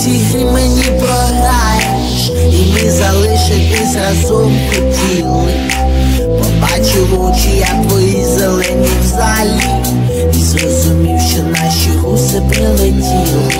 в мені програєш, і ми залишитись разом хотіли. Побачив очі, я твої зелені в залі, і зрозумів, що наші гуси прилетіли.